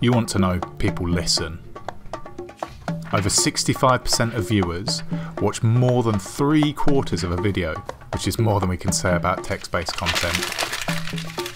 You want to know people listen. Over 65% of viewers watch more than three quarters of a video, which is more than we can say about text based content.